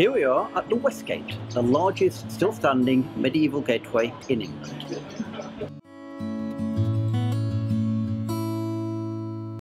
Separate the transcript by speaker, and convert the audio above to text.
Speaker 1: Here we are at the West Gate, the largest still standing medieval gateway in England.